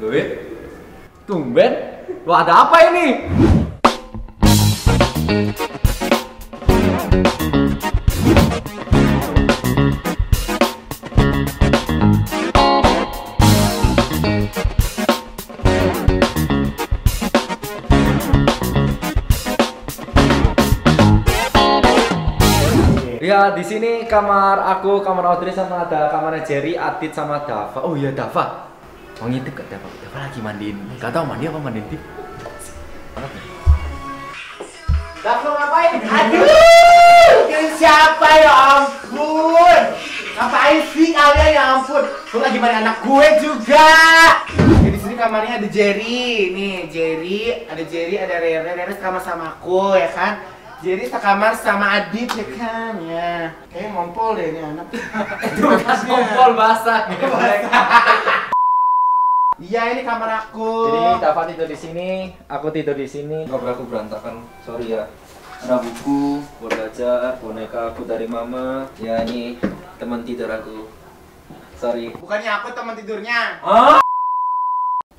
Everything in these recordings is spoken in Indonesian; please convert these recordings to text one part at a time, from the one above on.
Duit? Tumben? Lu ada apa ini? Ya, di sini kamar aku, kamar Audrey sama ada kamarnya Jerry, Adit sama Dava. Oh iya Dava. Mau ngintip gak Dava? Dava lagi mandiin. Gak tau mandi apa mandiin tip. Dava ngapain? Aduh, ini siapa ya ampun? Ngapain sih kalian ya ampun? Lu lagi mandi anak gue juga. Ya, di sini kamarnya ada Jerry, nih Jerry, ada Jerry, ada Rere, Rere sama sama aku ya kan. Jerry sekamar sama Adit ya kan, ya. Kayaknya ngompol deh ini anak. Itu kan kompol basah. Iya ini kamar aku. Jadi Dava tidur di sini, aku tidur di sini. Kamar aku berantakan, sorry ya. Ada buku, buat belajar, boneka aku dari mama. Ya ini teman tidur aku. Sorry. Bukannya aku teman tidurnya. Oh?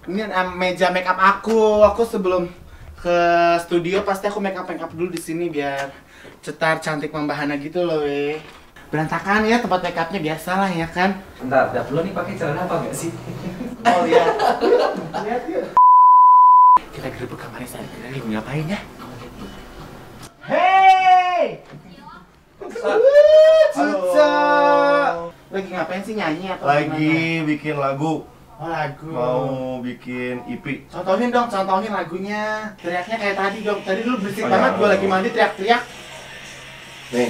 Ini um, meja make up aku. Aku sebelum ke studio pasti aku make up make up dulu di sini biar cetar cantik membahana gitu loh, weh. Berantakan ya tempat make upnya biasa lah ya kan. Bentar, Dav, lo nih pakai celana apa gak sih? Oh lihat. lihat yuk. Kita gerbek kamarnya saya. Kita lagi ngapain ya? Hey! Cuca! Lagi ngapain sih nyanyi atau Lagi bikin lagu, gimana? Oh lagu. mau bikin EP. Contohin dong, contohin lagunya. Teriaknya kayak tadi dong. Tadi dulu berisik Oh, banget, ya. gue lagi mandi teriak-teriak. Nih,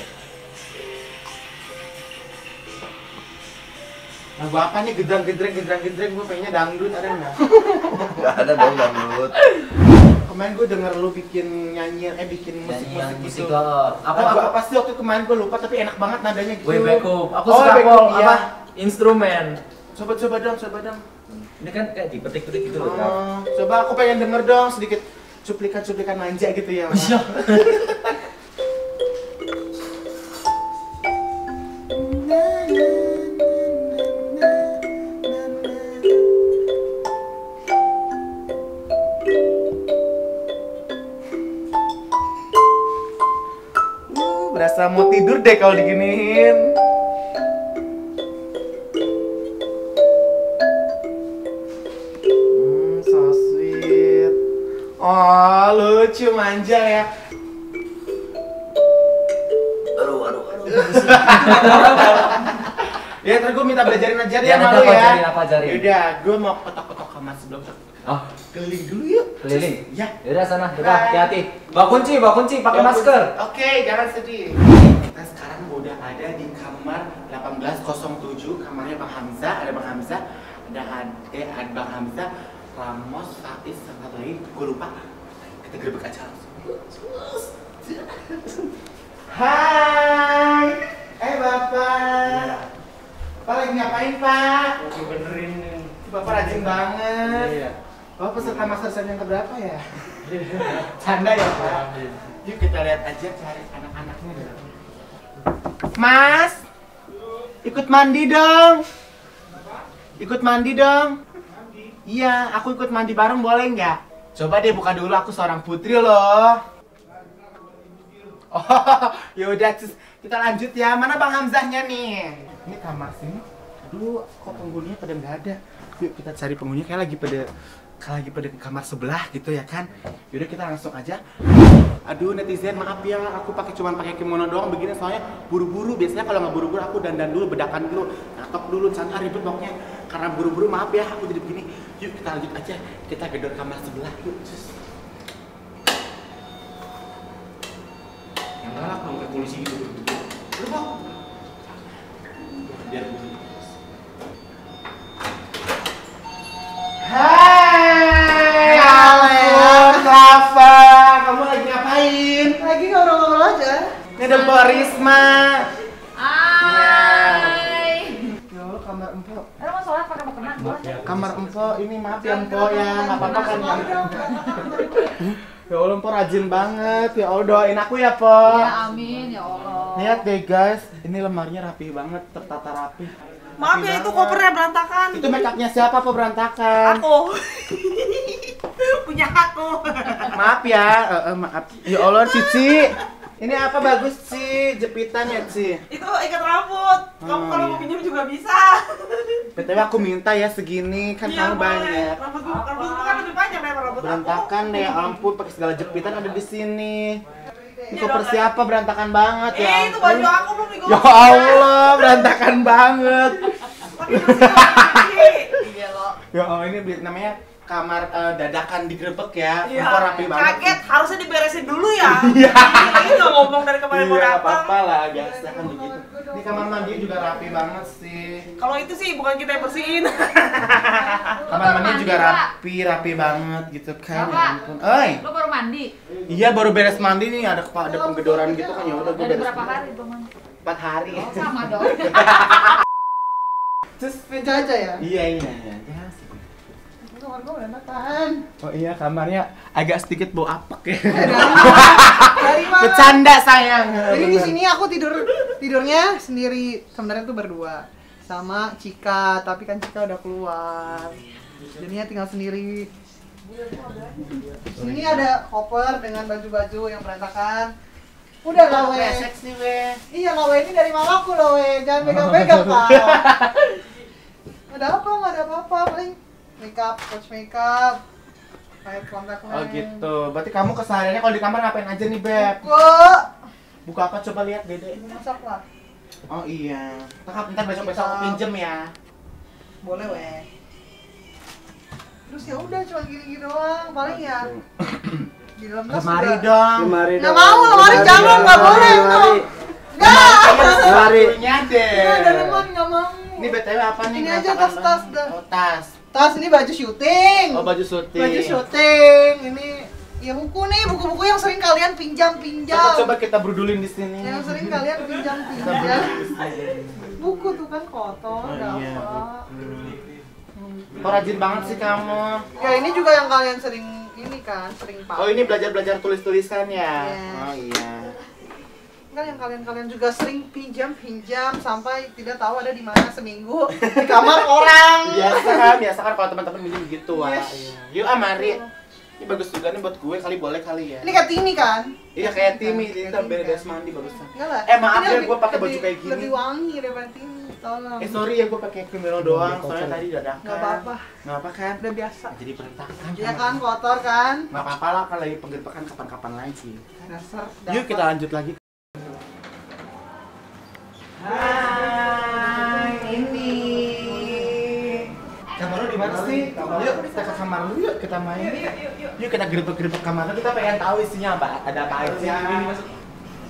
Lagu apa nih? Gedrang-gedreng, gedrang-gedreng. Gue pengennya dangdut, ada nggak? nggak ada dong dangdut. Kemarin gue denger lu bikin nyanyi, eh bikin musik-musik gitu. Apa apa? apa sih waktu kemarin gue lupa tapi enak banget nadanya gitu. Gue backup. Aku Oh, suka pol iya. apa? Instrumen. Coba coba dong, coba dong. Ini kan kayak dipetik-petik gitu loh. Oh, coba aku pengen denger dong sedikit cuplikan-cuplikan manja gitu ya. Iya. Mau tidur deh kalau diginiin. Hmm, so sweet. Oh, lucu manja ya. Aduh, aduh, aduh. Ya, ntar gue minta belajarin aja deh Ya, sama nanti lu aku ya. ajarin, aku ajarin. Yaudah, gue mau ketok-ketok kamar sebelum Oh, keliling dulu yuk. keliling. Ya. Yaudah sana, udah hati-hati. Bawa kunci, bawa kunci, pakai masker. Oke, jangan sedih. Kita sekarang udah ada di kamar 1807, kamarnya Bang Hamzah. Ada Bang Hamzah, ada Ade, ada Bang Hamzah, Ramos, Fatis, sama satu lagi. Gue lupa. Kita gerbek aja langsung. Hai, eh Bapak. Bapak lagi ngapain Pak? Lagi benerin nih. Bapak rajin banget. Iya. Bapak peserta master Sen yang keberapa ya? Canda ya Pak? Yuk kita lihat aja cari anak-anaknya dulu. Mas, ikut mandi dong. Ikut mandi dong. Iya, aku ikut mandi bareng boleh nggak? Coba deh buka dulu, aku seorang putri loh. Oh, yaudah, cus. kita lanjut ya. Mana Bang Hamzahnya nih? Ini kamar sini. Aduh, kok penghuninya pada nggak ada? Yuk kita cari penghuninya kayak lagi pada kayak lagi pada kamar sebelah gitu ya kan? Yaudah kita langsung aja. Aduh netizen maaf ya, aku pakai cuman pakai kimono doang begini soalnya buru-buru. Biasanya kalau nggak buru-buru aku dandan dulu, bedakan dulu, ngatop dulu, cantik ribet pokoknya. Karena buru-buru maaf ya, aku jadi begini. Yuk kita lanjut aja, kita gedor kamar sebelah yuk. Cus. Yang galak dong kayak polisi gitu. Lu kok? Biar. Hai, ampun, Rafa, kamu lagi ngapain? Lagi ngobrol-ngobrol aja. Ini ada Mbak Risma. Hai. Ya Allah, kamar empok. Ada mau sholat pakai mukena? Kamar empok, ini maaf ya empok ya, nggak apa-apa kan ya. Ya Allah, empok rajin banget. Ya Allah, doain aku ya, Po. Ya amin ya Allah. Lihat deh guys, ini lemarinya rapi banget, tertata rapi. Maaf ya itu kopernya berantakan. Itu make upnya siapa apa berantakan? Aku. Punya aku. Maaf ya, eh, eh, maaf. Ya Allah, Cici. Ini apa bagus sih jepitannya, Ci? itu ikat rambut. Kamu Oh, kalau iya. mau pinjam juga bisa. BTW aku minta ya segini, kan Iya, kamu boleh. banyak. Rambut rambut kan lebih panjang daripada rambut aku. Berantakan deh, ya ampun pakai segala jepitan ada di sini. Ini Iya koper siapa berantakan banget ya. Eh, itu baju aku belum digosok. Ya Allah, berantakan banget. Iya. Ya Allah, ini namanya kamar eh, dadakan digerebek ya. Iya. Kok rapi banget. Kaget, harusnya diberesin dulu ya. Iya. Ini nggak ngomong dari kemarin mau Iya, datang. apa-apa lah, biasa kan begitu. Ini kamar mandi juga rapi banget sih. Kalau itu sih bukan kita yang bersihin. Kamar mandi juga rapi, rapi banget gitu kan. Bapak. Ya ampun. Oi. Lo baru mandi? Iya baru beres mandi nih ada ada penggedoran gitu kan ya udah gue beres. berapa hari tuh mandi? Empat hari. Oh, sama dong. Terus Meja aja ya. Iya iya iya. Ya. Kamar berantakan. Oh iya kamarnya agak sedikit bau apek ya. Dari mana? Bercanda sayang. Jadi di sini aku tidur tidurnya sendiri. Sebenarnya tuh berdua sama Cika, tapi kan Cika udah keluar. Jadinya tinggal sendiri. Sini ada koper dengan baju-baju yang berantakan. Udah lah we. Seks nih weh. Iya lah we, ini dari mamaku loh we. Jangan pegang-pegang kau. Ada apa? Nggak ada apa-apa paling makeup, pouch makeup, kayak kontak Oh gitu. Berarti kamu kesehariannya kalau di kamar ngapain aja nih beb? Kok? Buka apa coba lihat dede. Masak lah. Oh iya. Ntar ntar besok besok aku pinjem ya. Boleh we. Terus ya udah cuma gini-gini doang, paling ya di dalam Lemari dong. Lemari Nggak mau, lemari jangan, nggak boleh no. Nggak. Lemari. Punya deh. Nggak ada lemari nggak mau. Ini btw apa nih? Ini aja tas-tas dah. Oh tas. Tas ini baju syuting. Oh baju syuting. Baju syuting. Ini ya buku nih, buku-buku yang sering kalian pinjam-pinjam. Coba coba kita brudulin di sini. Yang sering kalian pinjam-pinjam. Buku tuh kan kotor, Oh, iya. apa. Kok rajin banget sih kamu? Ya ini juga yang kalian sering ini kan, sering pakai. Oh ini belajar-belajar tulis-tulisan ya? Yes. Oh iya. kan yang kalian-kalian juga sering pinjam-pinjam sampai tidak tahu ada di mana seminggu di kamar orang. Biasa kan, biasa kan kalau teman-teman minjem gitu wah. Yes. Iya. Yuk ah mari. Ini bagus juga nih buat gue, kali boleh kali ya. Ini kayak Timi kan? Iya kayak kita Timmy, beres kan? mandi bagus. Lah. Eh, maaf Ini ya, gua pakai baju kayak gini. Lebih wangi daripada Timi. Tolong. Eh sorry ya gue pakai kimono doang, soalnya tadi dadakan. Enggak apa-apa. Nggak apa kan? Udah biasa. Jadi berantakan. Ya kan kotor kan? Nggak apa-apa lah kalau lagi penggerbekan kapan-kapan lagi. Dasar. Yuk kita lanjut lagi. Sih? Yuk kita ke kamar lu yuk kita main. Yuk kita gerbek-gerbek kamar lu kita pengen tahu isinya apa, ada apa aja.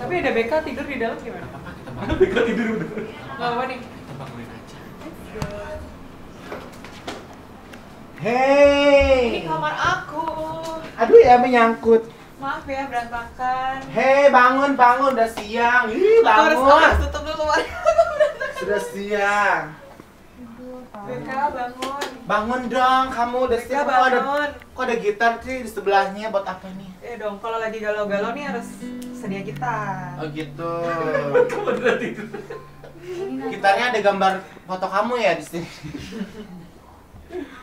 Tapi ada BK tidur di dalam gimana? Apa kita? Kita tidur udah. Gak apa nih. Kita bangunin aja. Hey. Ini kamar aku. Aduh ya menyangkut. Maaf ya berantakan. Hei bangun bangun udah siang. Ih Aku harus, aku bangun. harus tutup dulu. Sudah siang. BK bangun. Bangun dong kamu udah siang. Kok ada kok ada gitar sih di sebelahnya buat apa nih? Eh dong, kalau lagi galau-galau nih harus sedia gitar. Oh gitu. Gitarnya ada gambar foto kamu ya di sini.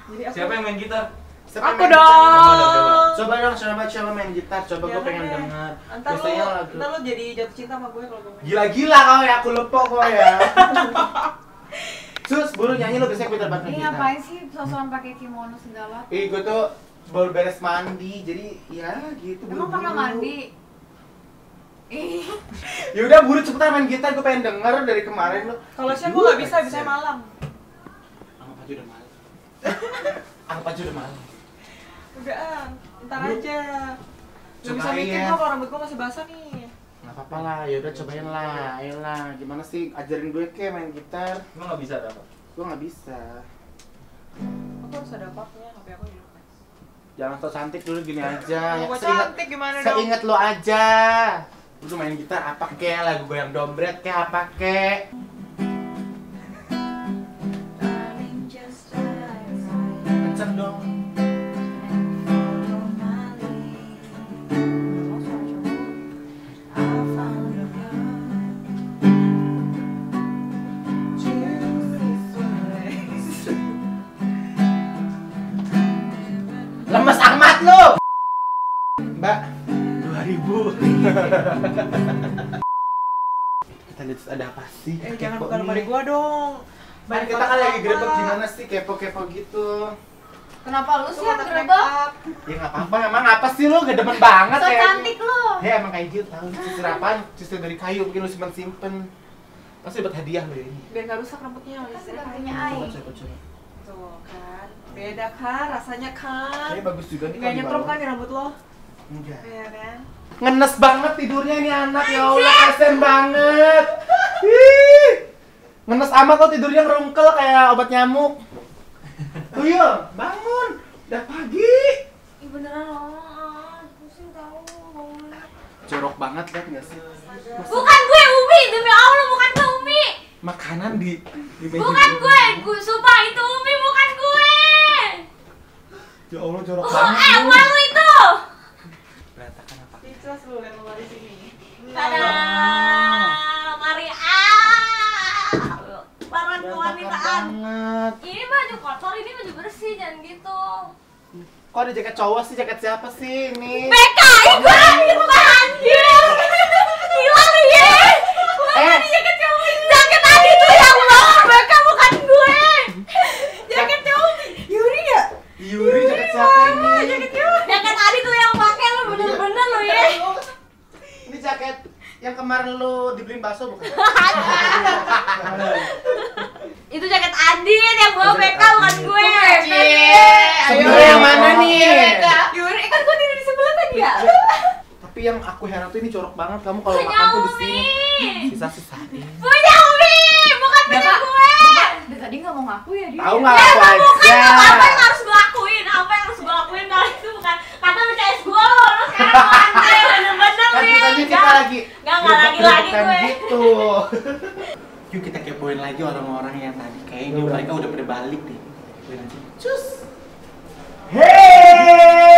Jadi aku Siapa yang main gitar? Siapa Aku main gitar? dong. Coba dong, coba coba main gitar. Coba gue Jangan pengen deh. dengar. Ntar lu, Biasanya lagu. lu jadi jatuh cinta sama gue kalau gue main. Gila-gila kau ya, aku lupa kau ya. Sus, buru nyanyi lu biasanya banget main Ini ngapain sih sosokan pakai kimono segala? Ih, gue tuh baru beres mandi, jadi ya gitu. Emang buru-buru. pernah mandi? Ih, Ya udah buru cepetan main gitar, gue pengen denger dari kemarin lu. Kalau siang gue nggak bisa, bisa malam. Anggap aja udah malam. Anggap aja udah malam. Udah, ah, ntar aja. Gak bisa mikir kok kalau rambut gue masih basah nih. Apa-apa lah, ya udah cobain lah, ayolah. Gimana sih ajarin gue ke main gitar? Emang nggak bisa dapat. Gue nggak bisa. Aku harus ada apa-apanya, HP aku di. Jangan so cantik dulu gini aja. Mau gue seingat- cantik gimana dong? Seinget lo aja. Lu main gitar apa kek, lagu goyang dompet kek apa kek. Apa sih? Eh jangan nih. lemari gua dong. Kan kita kan lagi grebek gimana sih kepo-kepo gitu. Kenapa lu sih yang up. Ya nggak apa-apa, emang apa sih lu gak demen banget So kayaknya. cantik lu. Ya emang kayak gitu tahu sisir apaan? Sisir dari kayu mungkin lu simpen-simpen. Pasti buat hadiah lu ini. Biar nggak rusak rambutnya. Kan Lisa. sepertinya Ai. Coba coba coba. Tuh kan. Beda kan rasanya kan. Kayaknya bagus juga nih. Nggak kalau di nyetrum kan di rambut lo? Enggak. Iya kan? Ngenes banget tidurnya ini anak ya Allah kasian banget. Ih. Ngenes amat kok tidurnya ngerungkel kayak obat nyamuk. Tuyul, bangun. Udah pagi. Ih beneran lo. ah, Pusing tau. Jorok banget lihat nggak sih? Bukan gue Umi, demi Allah bukan gue Umi. Makanan di di meja Bukan gue, gue sumpah itu Umi bukan gue. Ya Allah jorok Oh, banget. eh lu. malu itu. Berantakan Speechless lu lihat lemari sini. Tada, mari ah. Barat kewanitaan. Ini baju kotor, ini baju bersih, jangan gitu. Kok ada jaket cowok sih? Jaket siapa sih ini? BK, gue anjir anjir. Hilang ya. Eh. Mana jaket cowok? Jaket tadi tuh yang bawa BK bukan gue. Jaket cowok. Yuri ya? Yuri jaket siapa ini? Jaket tadi tuh yang pakai lu bener-bener lu ya. Ini jaket yang kemarin lu dibeliin bakso bukan? Itu jaket Adit yang bawa BK bukan gue. Sebenarnya yang mana nih? Yuri, kan gue tidur di sebelah tadi ya. Tapi yang aku heran tuh ini jorok banget kamu kalau makan tuh di sini. Sisa-sisain. Punya Umi, bukan punya gue. Dari tadi nggak mau ngaku ya dia. Tahu nggak Ya aku nggak bukan aja? apa yang harus gue lakuin? Apa yang harus gue lakuin kalau itu bukan kata BCS gue lo, lo sekarang mau anjay, bener-bener Kan lu ya. tadi kita Nggak. Lagi-lagi gitu. Yuk kita kepoin lagi orang-orang yang tadi kayaknya mereka udah pada balik deh. Kepoin aja. Cus. Hey!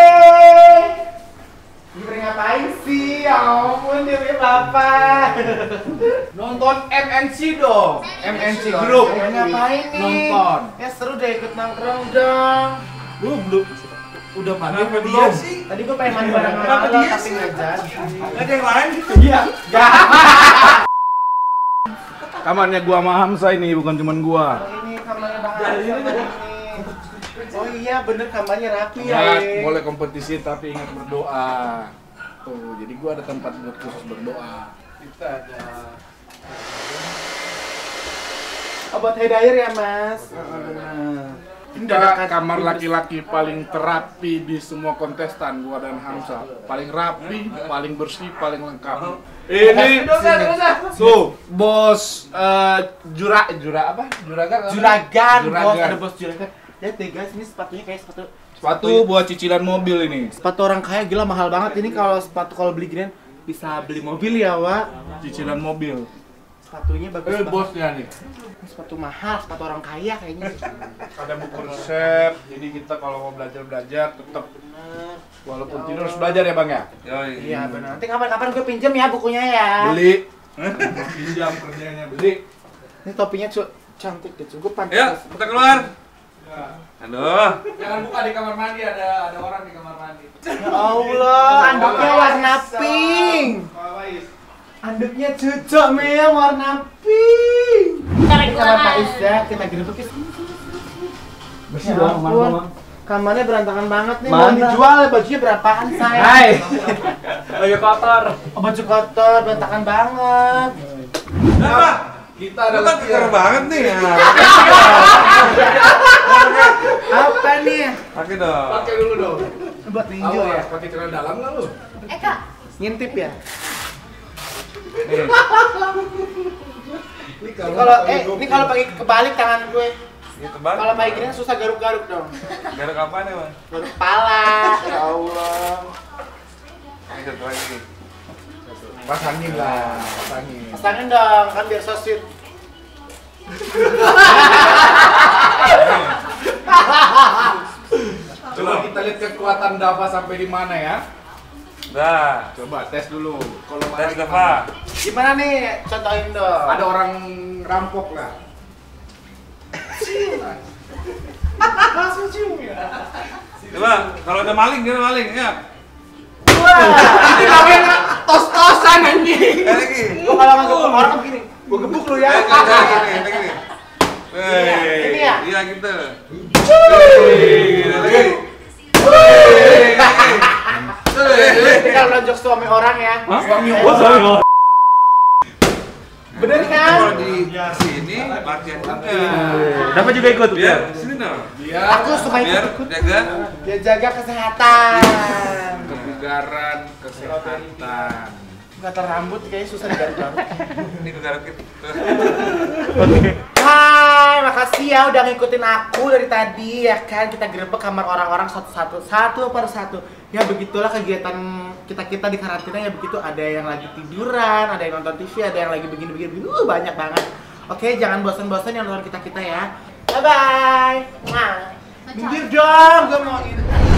Ini pada ngapain sih? Ya ampun, dia punya bapak. Nonton MNC dong. MNC Group. Group. Ngapain nih? Nonton. Ya seru deh ikut nongkrong dong. Lu belum udah mandi Kenapa dia belum? sih? Tadi gua pengen mandi bareng sama lo, tapi nggak jadi. Ada yang lain gitu. Iya. Kamarnya gua sama Hamsa ini bukan cuman gua. Ini kamarnya Bang ini. Oh iya, bener kamarnya rapi ya. Ya, eh. boleh kompetisi tapi ingat berdoa. Tuh, jadi gua ada tempat buat khusus berdoa. Kita ada Oh, buat hair dryer ya, Mas? Benar. Ini udah kita dekat. kamar laki-laki paling terapi di semua kontestan gua dan Hamsa. Paling rapi, paling bersih, paling lengkap. Ini tuh bos eh, jura jura apa? Juragan? Juragan, bos. Juragan. Ada bos juragan. Lihat deh guys, ini sepatunya kayak sepatu Sepatu buat cicilan mobil ini. sepatu orang kaya gila mahal banget ini kalau sepatu kalau beli gini bisa beli mobil ya, Wak. Cicilan mobil. Sepatunya bagus Eh banget. bosnya nih. Sepatu mahal, sepatu orang kaya kayaknya. Ada buku resep. Jadi kita kalau mau belajar-belajar tetap Bener. walaupun tidur harus belajar ya, Bang ya. Iya benar. Nanti kapan-kapan gue pinjem ya bukunya ya. Beli. Pinjam kerjanya beli. Ini topinya cu cantik deh, gue pantas. Ayo, kita keluar. Aduh. Jangan buka di kamar mandi ada ada orang di kamar mandi. Ya Allah, anduknya warna pink. Anduknya cocok Mea warna pink. Ini Kak gua. Isda, kita gerebek ya. Bersih Ya dong, ampun. Mang. Kamarnya berantakan banget nih. Mau Mana? dijual bajunya berapaan saya? Hai. Baju kotor. Oh, baju kotor, berantakan banget. Apa? Kita ada kan keren banget nih. Ya. Apa nih? Pakai dong. Pakai dulu dong. Buat ninja ya. Pakai celana dalam nggak lu? Eh kak, Ngintip ya. Nih. Ini kalau eh ini kalau pakai kebalik tangan gue. Bang. Kalau pakai gini susah garuk-garuk dong. Garuk kapan ya bang? Garuk kepala. Ya Allah. Ini satu lagi. Pasangin lah, pasangin. Pasangin dong, kan biar so sweet. Coba kita lihat kekuatan Dava sampai di mana ya. Dah. Coba tes dulu. Kalau Tes Dava. Gimana nih? Contohin dong. Ada orang rampok lah. Coba, kalau ada maling, dia maling ya. gua. Ini namanya tos-tosan anjing. Lagi. Gua kalau nggak gebuk orang begini. Gua gebuk lu ya. Eh, Lagi, lagi, lagi, lagi. Wey, Ini ya? Iya gitu. Wey, lagi. Kalau lonjok suami orang ya. Suami orang. Bener kan? Kalau di sini latihan juga. Dapat juga ikut. Biar sini dong. Aku suka Biar ikut. jaga. Dia jaga kesehatan. Kebugaran, kesehatan. Gatal rambut kayaknya susah digaruk rambut. Ini gue garuk gitu. Hai, makasih ya udah ngikutin aku dari tadi ya kan kita gerebek kamar orang-orang satu-satu satu per satu. Ya begitulah kegiatan kita kita di karantina ya begitu ada yang lagi tiduran, ada yang nonton TV, ada yang lagi begini-begini, uh, banyak banget. Oke, jangan bosan-bosan yang nonton kita kita ya. Bye bye. Nah, minggir dong, gue mau ini.